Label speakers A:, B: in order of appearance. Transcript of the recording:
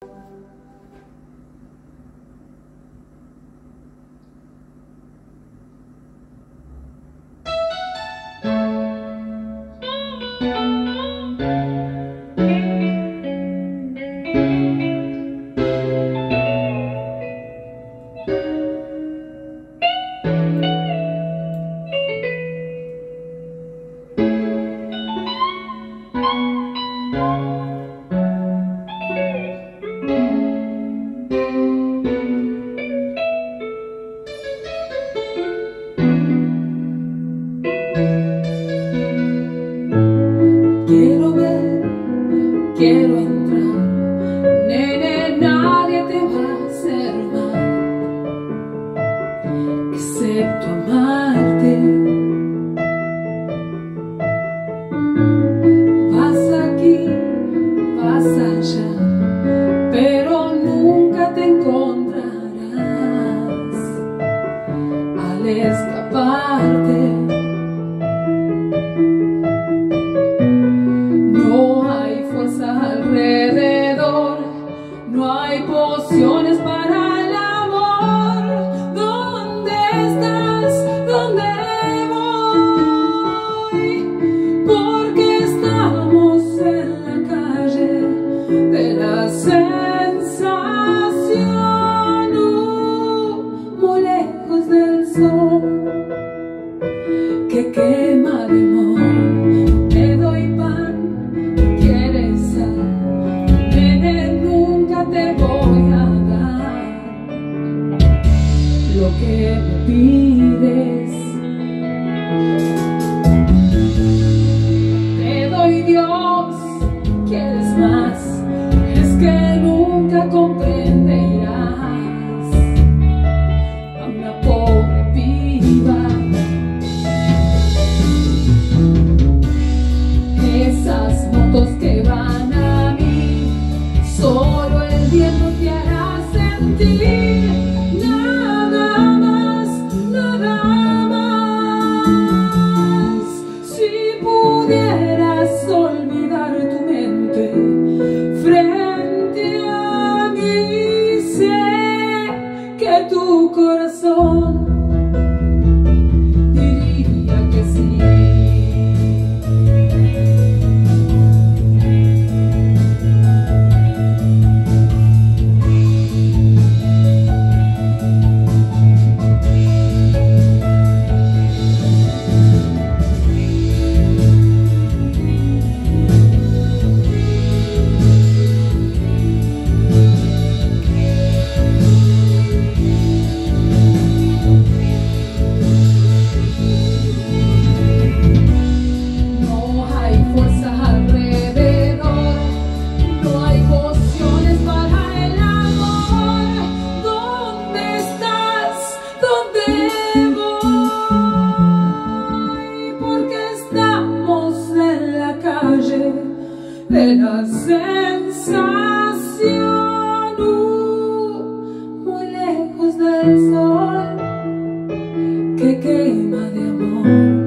A: Quiero quiero entrar, nene, nadie te va a hacer mal, excepto amarte. Vas aquí, vas allá, no hay pociones lo que me pides. Te doy Dios, quieres más, es que nunca comprenderás a una pobre piba. Esas motos que van a mí, solo el viento te hará sentir tu coração. de la sensación uh, muy lejos del sol que quema de amor.